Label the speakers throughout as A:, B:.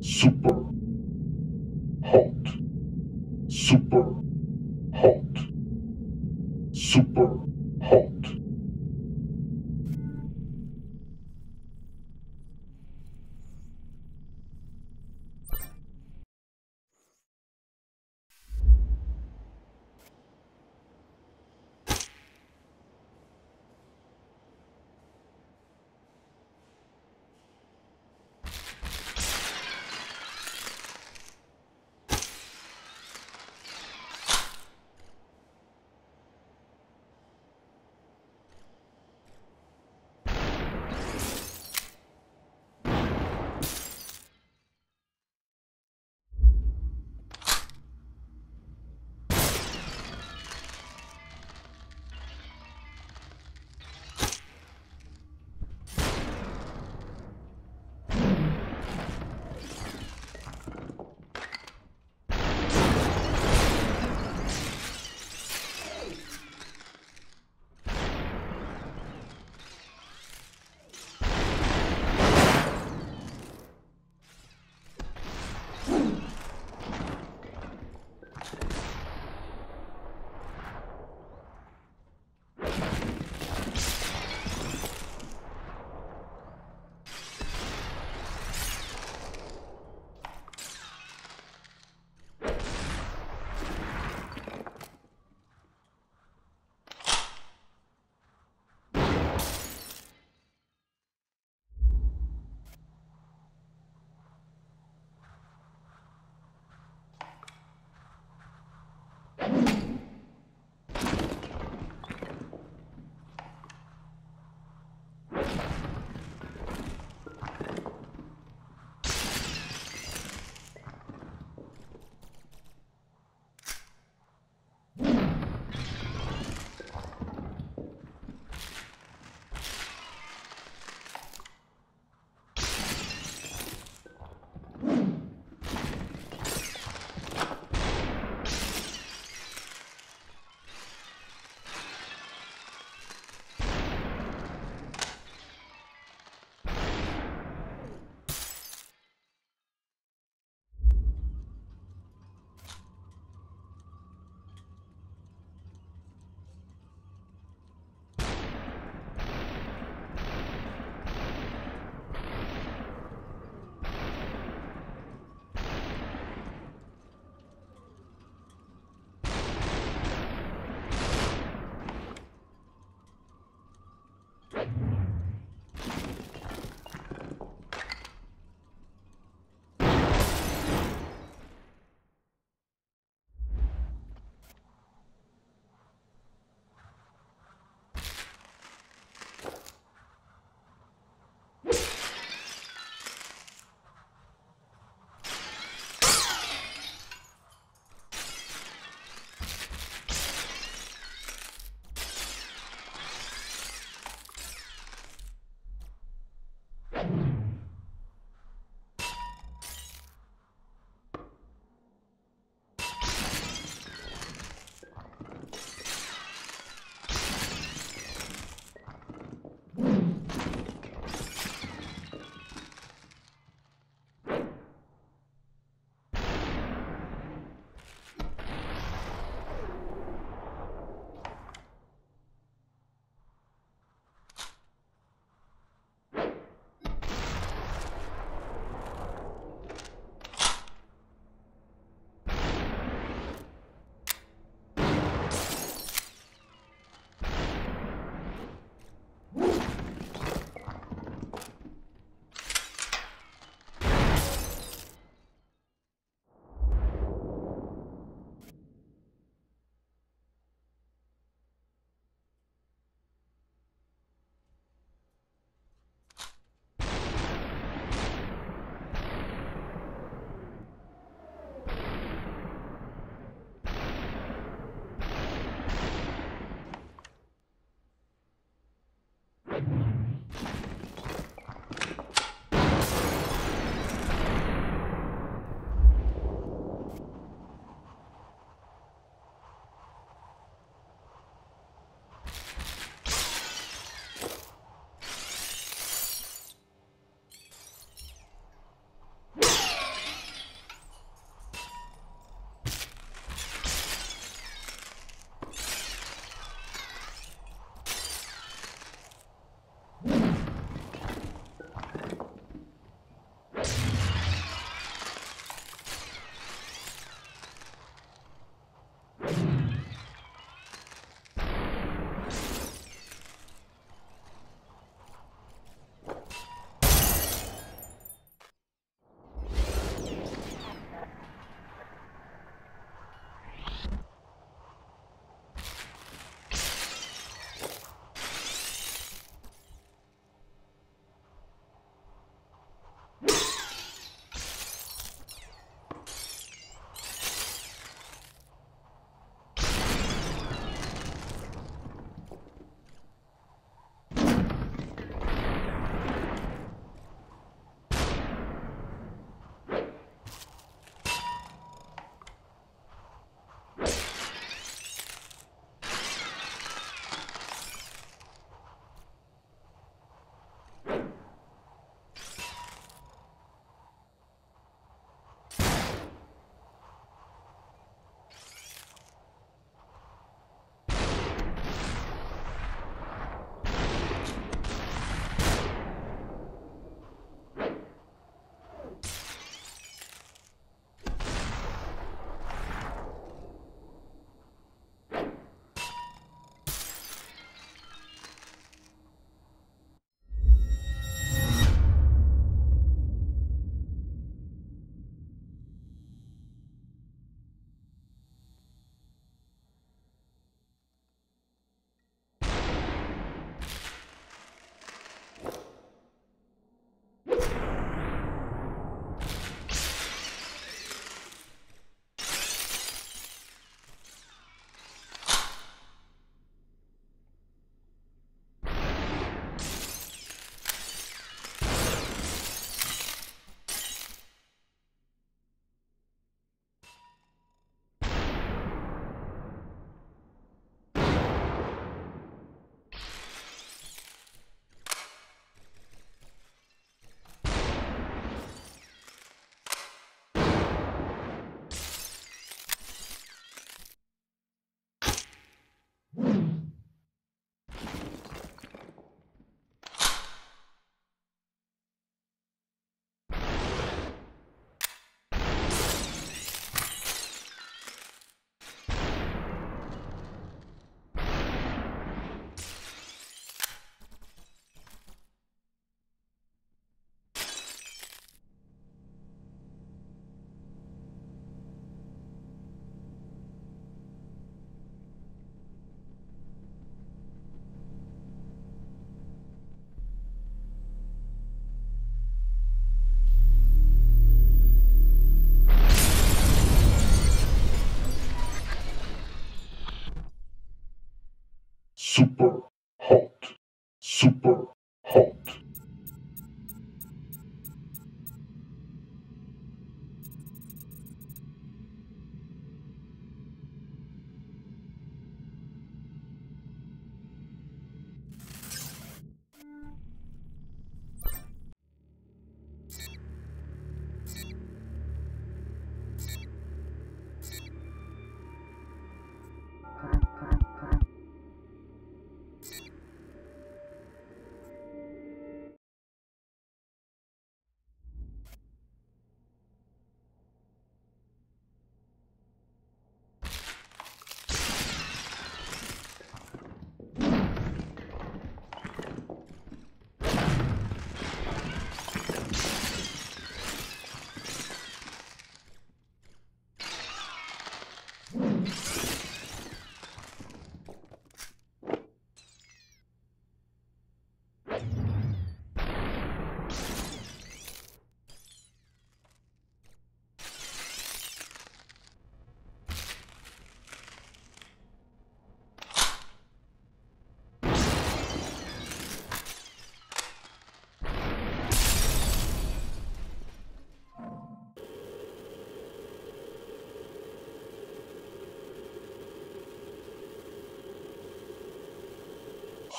A: Super. Hot. Super. Hot. Super.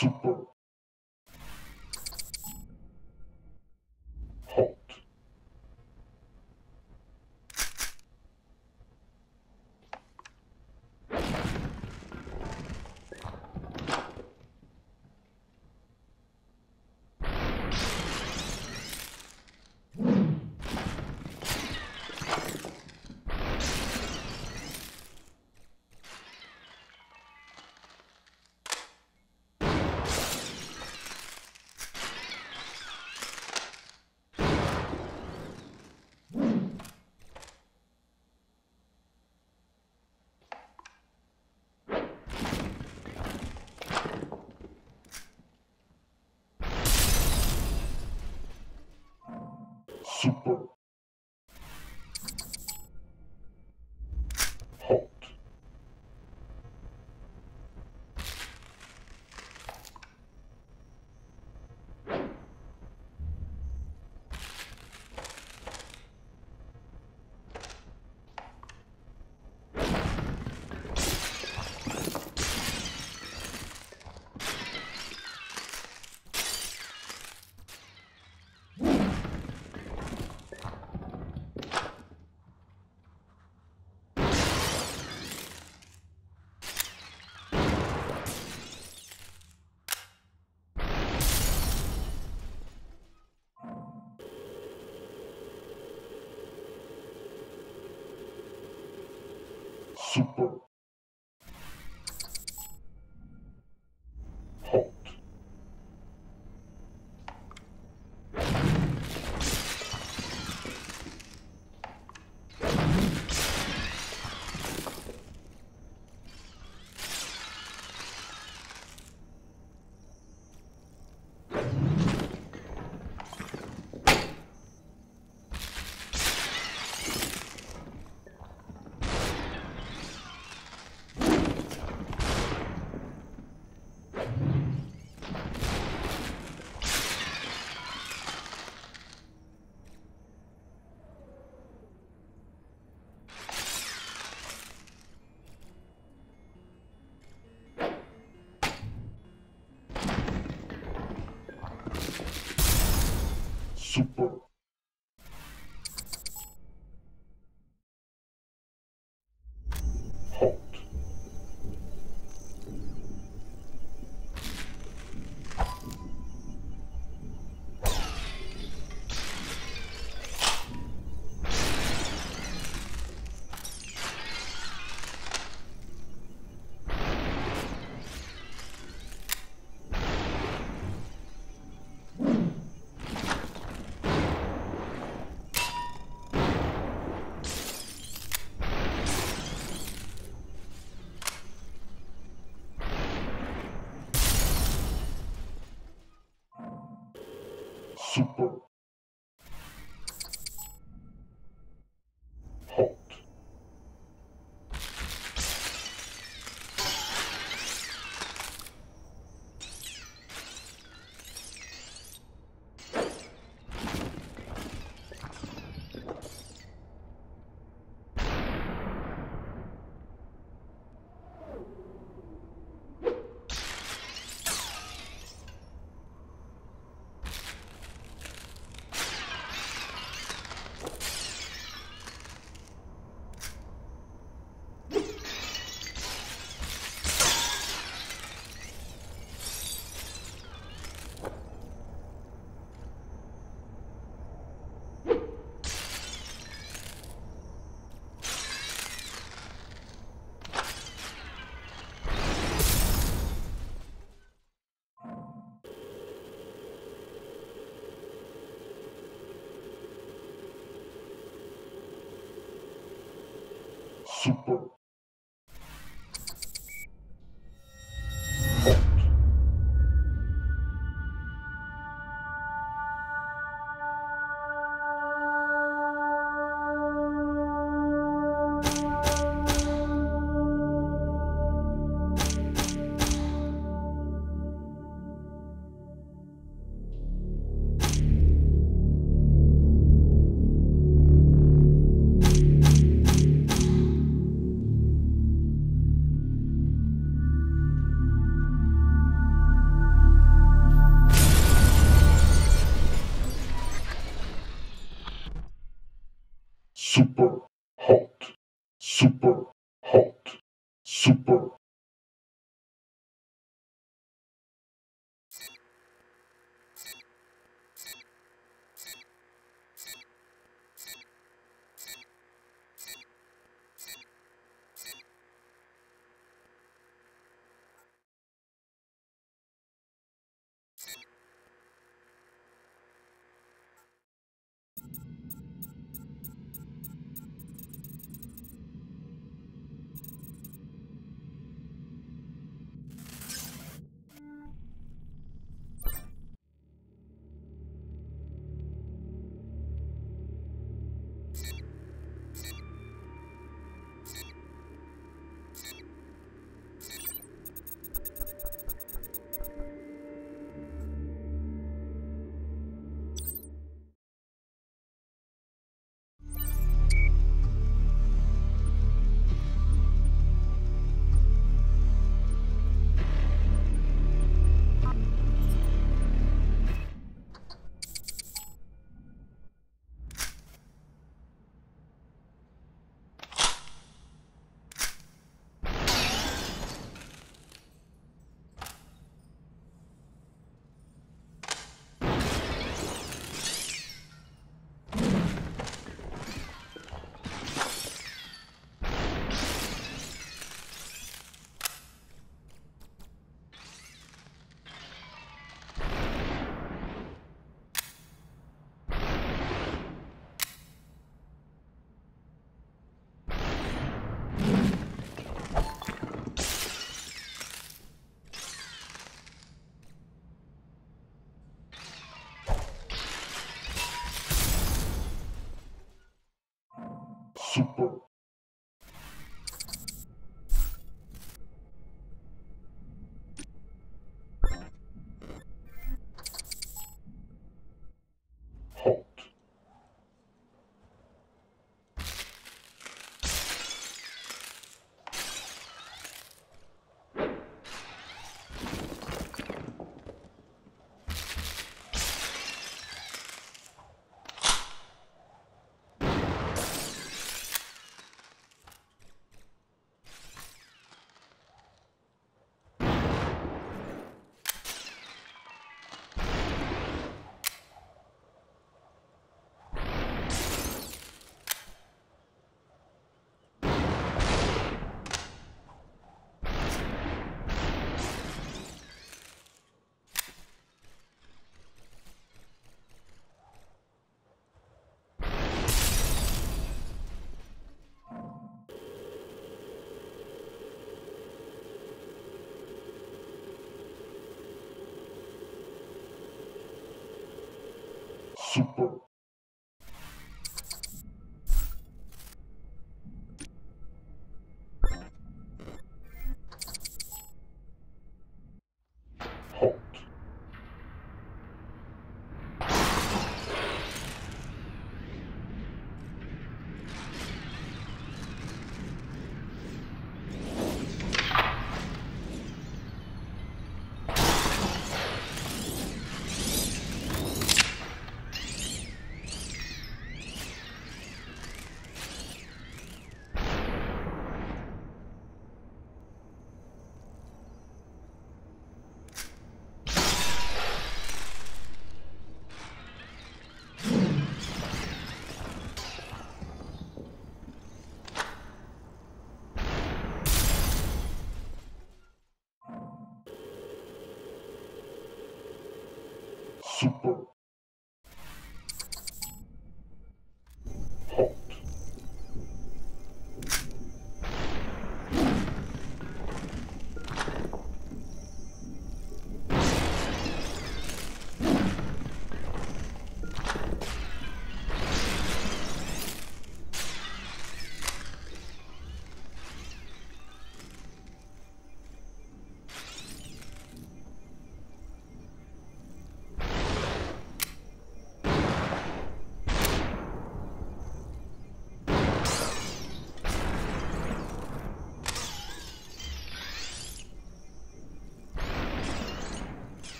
A: Super. Super. Super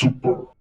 A: super hot, super